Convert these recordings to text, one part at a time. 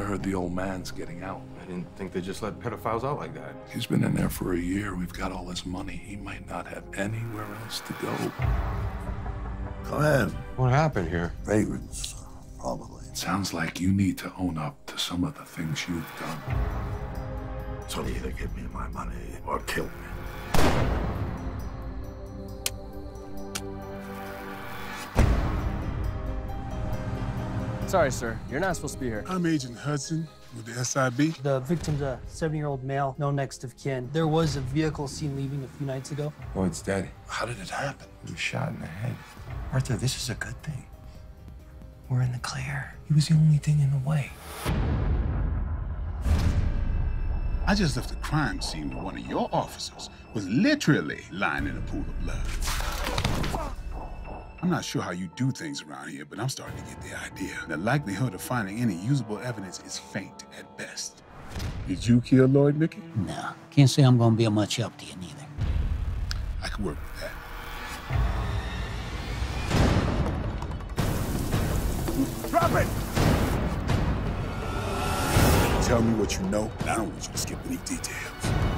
heard the old man's getting out. I didn't think they just let pedophiles out like that. He's been in there for a year. We've got all his money. He might not have anywhere else to go. Go ahead. What happened here? Vagrants, probably. It sounds like you need to own up to some of the things you've done. So either give me my money or kill me. Sorry, sir. You're not supposed to be here. I'm Agent Hudson with the SIB. The victim's a 70-year-old male, no next of kin. There was a vehicle seen leaving a few nights ago. Oh, Lloyd's dead. How did it happen? He was shot in the head. Arthur, this is a good thing. We're in the clear. He was the only thing in the way. I just left the crime scene where one of your officers was literally lying in a pool of blood. I'm not sure how you do things around here, but I'm starting to get the idea. The likelihood of finding any usable evidence is faint at best. Did you kill Lloyd Mickey? No, can't say I'm gonna be of much help to you neither. I could work with that. Drop it! Tell me what you know, and I don't want you to skip any details.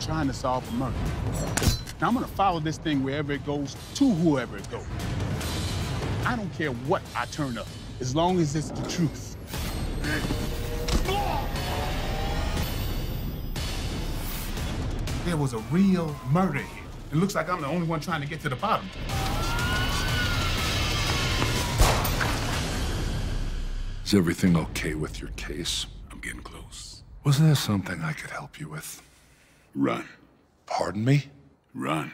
Trying to solve a murder. Now I'm gonna follow this thing wherever it goes, to whoever it goes. I don't care what I turn up, as long as it's the truth. There was a real murder here. It looks like I'm the only one trying to get to the bottom. Is everything okay with your case? I'm getting close. Was there something I could help you with? Run. Pardon me? Run.